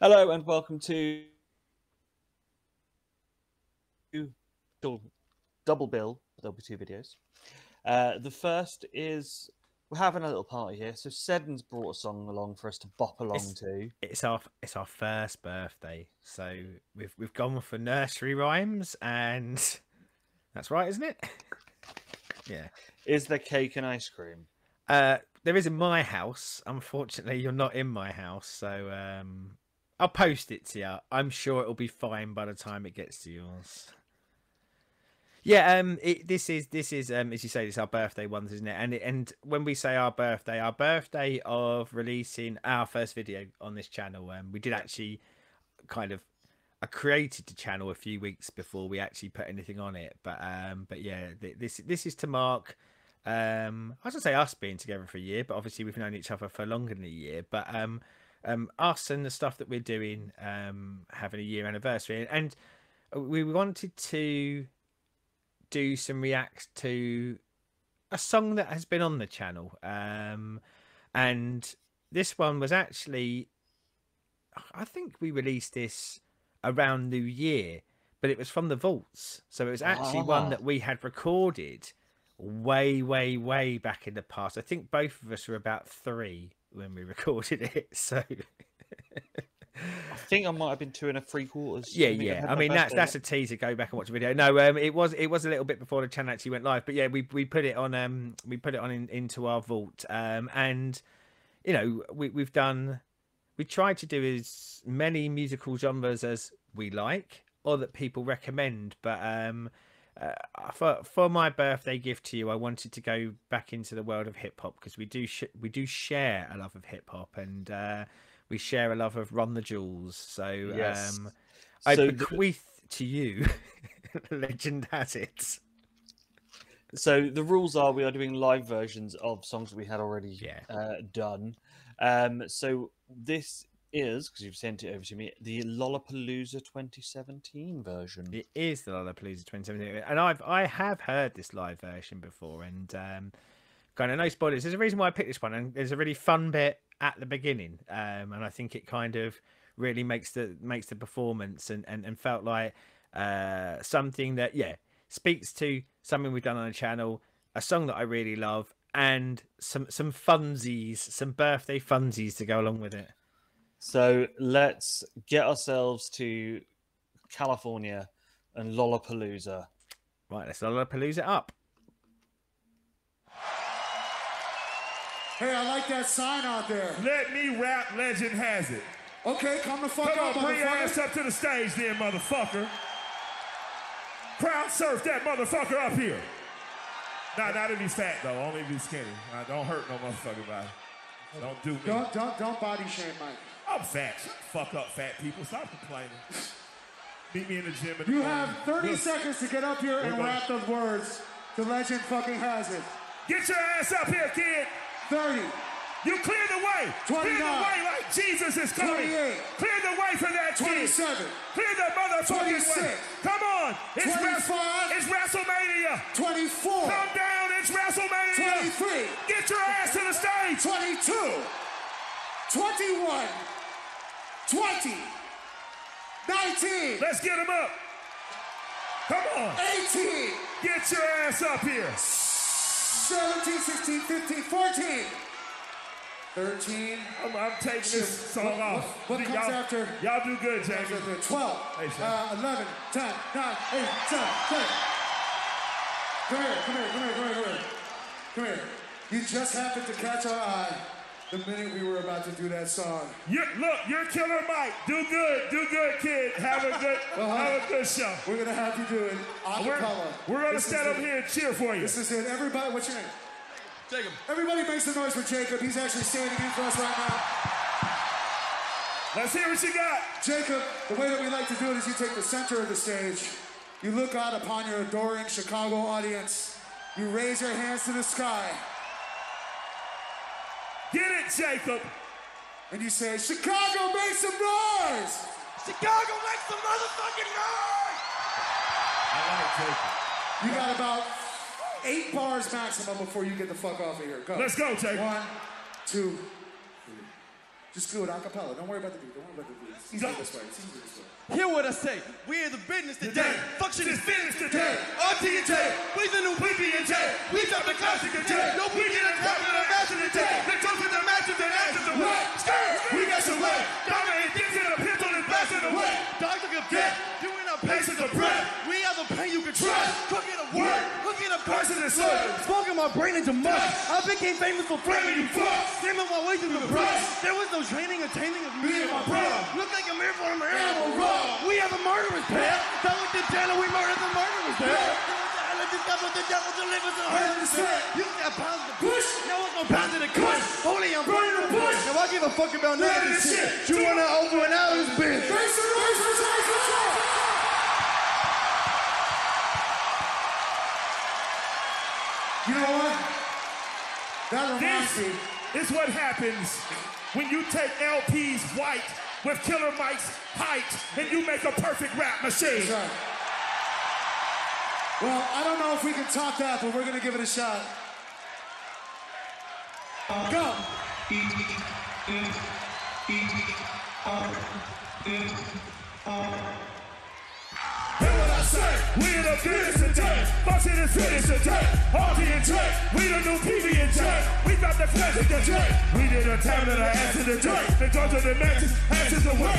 Hello and welcome to double bill. There'll be two videos. Uh, the first is we're having a little party here. So Seddon's brought a song along for us to bop along It's- to. It's our it's our first birthday, so we've we've gone for nursery rhymes, and that's right, isn't it? yeah. Is there cake and ice cream? Uh, there is in my house. Unfortunately, you're not in my house, so um, I'll post it to you. I'm sure it'll be fine by the time it gets to yours. Yeah, um, it, this is this is um, as you say, it's our birthday ones, isn't it? And it, and when we say our birthday, our birthday of releasing our first video on this channel, um, we did actually kind of I created the channel a few weeks before we actually put anything on it. But um, but yeah, th- this this is to mark. Um, I was gonna say us being together for a year, but obviously we've known each other for longer than a year. But um, um, us and the stuff that we're doing, um, having a year anniversary, and we wanted to do some reacts to a song that has been on the channel. Um, and this one was actually, I think we released this around New Year, but it was from the vaults. So it was actually Ah. one that we had recorded way, way, way back in the past. I think both of us were about three when we recorded it. So I think I might have been two and a three quarters. yeah, I yeah. I mean, that's that's a teaser. Go back and watch the video. No, um, it was it was a little bit before the channel actually went live, but yeah, we we put it on um we put it on in, into our vault um and you know we we've done we tried to do as many musical genres as we like or that people recommend, but um. Uh, for for my birthday gift to you, I wanted to go back into the world of hip hop because we do sh- we do share a love of hip hop and uh, we share a love of Run the Jewels. So Yes. um, I So the- bequeath to you, legend has it. So the rules are we are doing live versions of songs we had already Yeah. uh, done. Um, so this is because you've sent it over to me the Lollapalooza 2017 version. It is the Lollapalooza 2017, and I've I have heard this live version before, and um, kind of no spoilers. There's a reason why I picked this one, and there's a really fun bit at the beginning, um, and I think it kind of really makes the makes the performance and and, and felt like uh, something that yeah speaks to something we've done on the channel, a song that I really love, and some some funsies, some birthday funsies to go along with it. So let's get ourselves to California and Lollapalooza. Right, let's Lollapalooza up. Hey, I like that sign out there. Let me rap, legend has it. Okay, come the fuck Come up, on, bring your ass up to the stage then, motherfucker. Crowd surf that motherfucker up here. Nah, not if he's fat though, only if he's skinny. Uh, don't hurt no motherfucker body. Don't do me. Don't, don't, don't body shame Mike. I'm fat. Fuck up, fat people. Stop complaining. Meet me in the gym. In the You morning. have 30 We'll- seconds to get up here and rap those words. The legend fucking has it. Get your ass up here, kid. 30, You clear the way. 29. Clear the way like Jesus is coming. 28. Clear the way for that kid. 27, Clear the motherfucking 26. way. Come on. It's, Wres- 25. it's WrestleMania. 24, Come down. It's WrestleMania. 23, Get your ass to the stage. 22, 21, 20, 19, Let's get him up. Come on. 18, Get your ass up here. 17, 16, 15, 14, 13, I'm, I'm taking this song What- off. what- what y'all, comes after- Y'all do good, Jamie. 12, Hey, uh, 11, 10, 9, 8, 7, 6. Come here, come here, come here, come here, come here. Come here. You just happened to catch our eye the minute we were about to do that song. You're, look, you're Killer Mike. Do good. Do good, kid. Have a good, have a good show. We're gonna have you do it a We're, we're gonna This stand up it. here and cheer for you. This is it. Everybody, what's your name? Jacob. Everybody makes some noise for Jacob. He's actually standing in for us right now. Let's hear what you got. Jacob, the way that we like to do it is you take the center of the stage, you look out upon your adoring Chicago audience, you raise your hands to the sky, Get Jacob. and you say, Chicago, make some noise! Chicago, make some motherfucking noise! I like Jacob. You got about eight bars maximum before you get the fuck off of here. Go. Let's go, Jacob. One, two, three. Just do it a cappella. Don't worry about the beat. Don't worry about the beat. Sing it this way. Sing it this way. Hear what I say. We in the business today. Function is finished today. RTJ. We the new PB&J. We drop the classic today. No we get a drop in the master today. The toast to the masters and ashes away. We got some way. Dominate things in a pistol and blasting away. Dogs look of death. Doing our patience of breath. We are the pain you can trust. Cooking a word. Cooking a person and. Smoking my brain into mush. I became famous for framing you fuck. Slamming my way through the brush. There was no training or taming of me and my brother. Look like a mirror from an animal raw. We are the murderers, pair. Done with the channel, we murdered the murderers, pair. Discover the devil delivers hurt in the set. You got pounds to push. No one's gonna pound to the cush. Holy, I'm burning the bush. Now I give a fuck about none of this shit. You wanna over and out of this bitch. You know what? That reminds me. This is what happens when you take El-P's white with Killer Mike's height and you make a perfect rap machine. Right. Well, I don't know if we can top that, but we're gonna give it a shot. Go. Hear what I say? We in the business today. Bustin' is finished today. RTJ. We the new PB&J. We got the classic today. We did a time of the ass of the day. The guns of the matches, ashes away.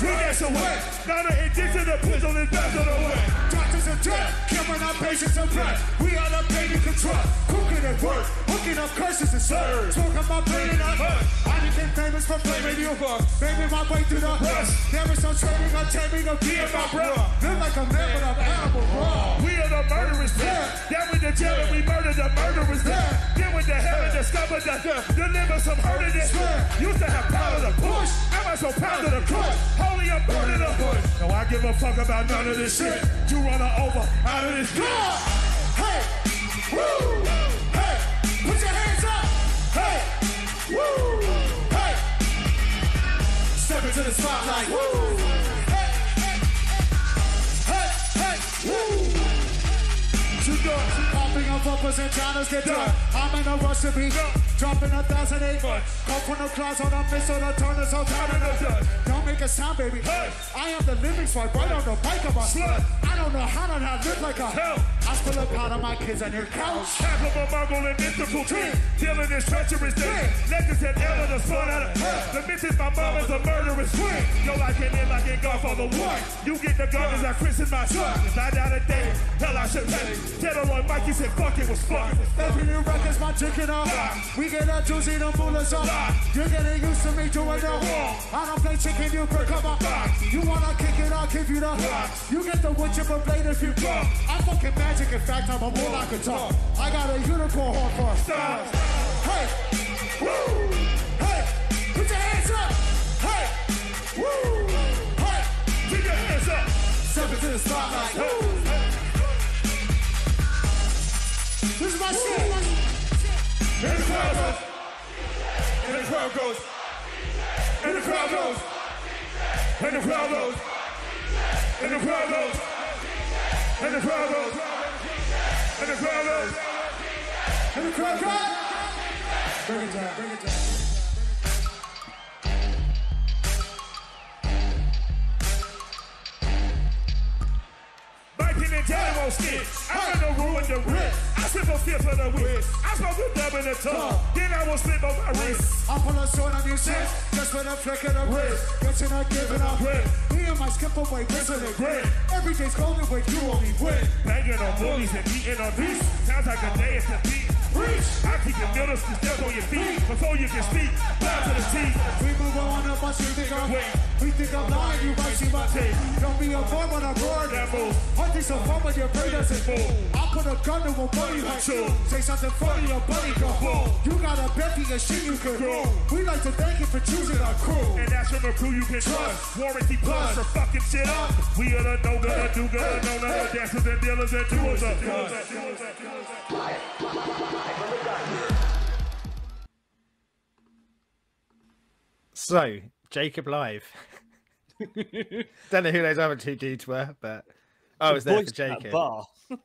We got some way. Now the addiction the pistol is best of the way. Doctors of death, killing our patients of breath. We are the pain can trust. Cooking at work, hooking up curses and slurs. Smoking my brain and I I became famous for flaming you. Banging my way through the. There is no training or taming of being my brother. Live like a man, but I'm raw. We are the murderers. Down with the jail and we murdered the murderers. Then with the hell and discovered that deliver some hurt in. Yeah. Used to have power to push. Now I so pound to the crush. Holy, I'm burning the bush. No, I give a fuck about none of this shit. You run her over out of this God! Hey! Woo! Hey! Put your hands up! Hey! Woo! Hey! Step into the spotlight. Woo! Uppers and downers get done. I'm in a rush to be dropping a thousand eight. Come from the clouds on a missile, the turners all down in the dust. Don't make a sound, baby. I am the living swipe right on the bike of a slut. I don't know how to not live like a Hell. I spill a pot on my kids on your couch. Half of a muggle and mystical king. Killing this treacherous thing. Legends had ever the spun out of The myth is my mom is a murderous queen. Yo, I came in like in golf on the one. You get the gun as I christen my son. Nine out of day. Hell, I should pay. Tell on Mikey said, fuck it was fun. Every new record's my chicken up. We get a doozy, the moolahs up. You're getting used to me doing the wrong. I don't play chicken, you can come up. You wanna kick it, I'll give you the You get the wood chipper blade if you come. I'm fucking magic, in fact, I'm a more like a talk. I got a unicorn horn for stars. Hey! Woo! Hey! Put your hands up! Hey! Woo! Hey! Keep your hands up. Step into the spotlight. Woo! This is my shit. And the crowd goes. And the crowd goes. And the crowd goes. And the crowd goes. And the crowd goes. And the crowd goes. And the crowd. Bring it down, bring it down. Biting and jelly won't stick. I'm gonna ruin the wrist. I slip a fifth of the whip. I smoke a dub in the tongue. Then I will slip on my wrist. I pull a sword on you, sis, just with a flick of the wrist. Guess you're not giving up. Me and my skip away, listen and grit. Every day's golden when you only win. Banging on bullies and beating on beats. Sounds like a day at the beat. I keep your middle to step on your feet before you can speak. Bow to the teeth. We move on a bunch, you think I'm We think I'm lying, you might see my tape. Don't be a boy when I'm bored. That move. Hunting so fun when your brain doesn't move. I put a gun to a buddy like you. Say something funny, your buddy go boom. You got a Becky and shit you can do. We like to thank you for choosing our crew. And that's from a crew you can trust. Warranty plus for fucking shit up. We are the no good, do good, no none of dancers and dealers and doers of So, Jacob Live. Don't know who those other two dudes were, but I was there for Jacob. Bar.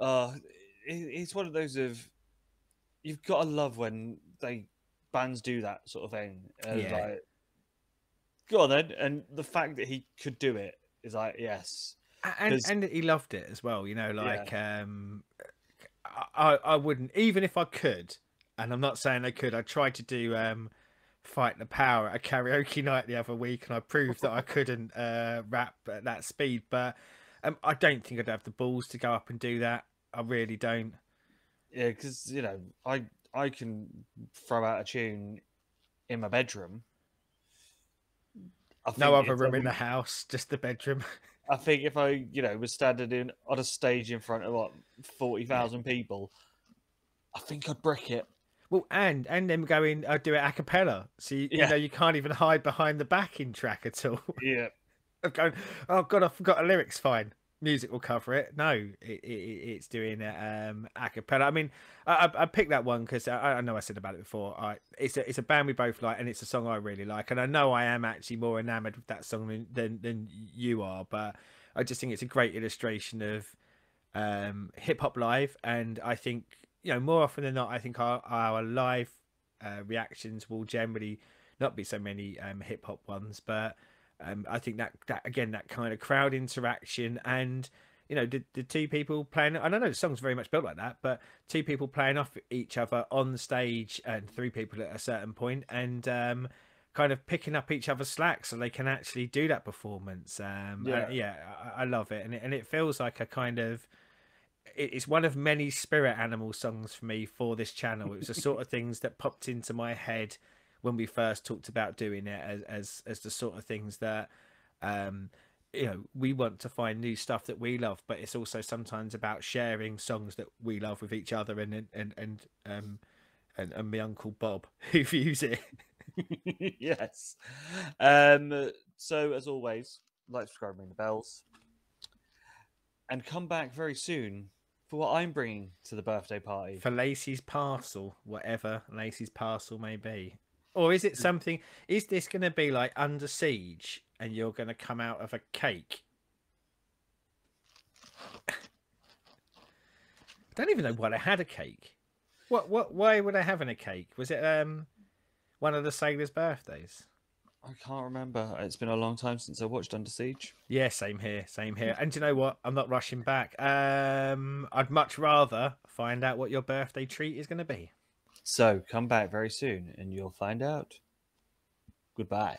uh, it, it's one of those of you've got to love when they bands do that sort of thing. And Yeah. like, go on then. And the fact that he could do it is like, yes, and and he loved it as well. You know, like um, I I wouldn't even if I could, and I'm not saying I could. I tried to do um, fight the power at a karaoke night the other week, and I proved that I couldn't uh, rap at that speed. But um, I don't think I'd have the balls to go up and do that. I really don't. yeah, because you know, I I can throw out a tune in my bedroom. I No other room in the house, just the bedroom. I think if I, you know, was standing in on a stage in front of what forty thousand people, I think I'd brick it. Well, and and them going, I do it a cappella, so you, you know you can't even hide behind the backing track at all. Yeah, of going, oh god, I forgot the lyrics. Fine, music will cover it. No, it, it, it- it's doing um, a cappella. I mean, I, I- I picked that one because I, I know I said about it before. I, it's a it's a band we both like, and it's a song I really like, and I know I am actually more enamored with that song than than, than you are. But I just think it's a great illustration of um, hip hop live, and I think you know more often than not, I think our our live uh, reactions will generally not be so many um, hip hop ones, but um, I think that that again that kind of crowd interaction and you know the, the two people playing. I don't know the song's very much built like that, but two people playing off each other on stage and three people at a certain point and. Um, kind of picking up each other's slack so they can actually do that performance um yeah, Yeah. I, I love it and, it and it feels like a kind of it's one of many spirit animal songs for me for this channel. It was the sort of things that popped into my head when we first talked about doing it as as, as the sort of things that um you know we want to find new stuff that we love but it's also sometimes about sharing songs that we love with each other and and and, and um and, and my uncle bob who views it yes. Um. So as always, like, subscribe, ring the bells, and come back very soon for what I'm bringing to the birthday party. for lacey's parcel whatever lacey's parcel may be or is it something is this going to be like under siege and you're going to come out of a cake I don't even know why they had a cake. What? What? Why were they having a cake? Was it um one of the sailors' birthdays? I can't remember. It's been a long time since I watched Under Siege. Yeah, same here, same here. And you know what? I'm not rushing back. Um, I'd much rather find out what your birthday treat is going to be. So come back very soon, and you'll find out. Goodbye.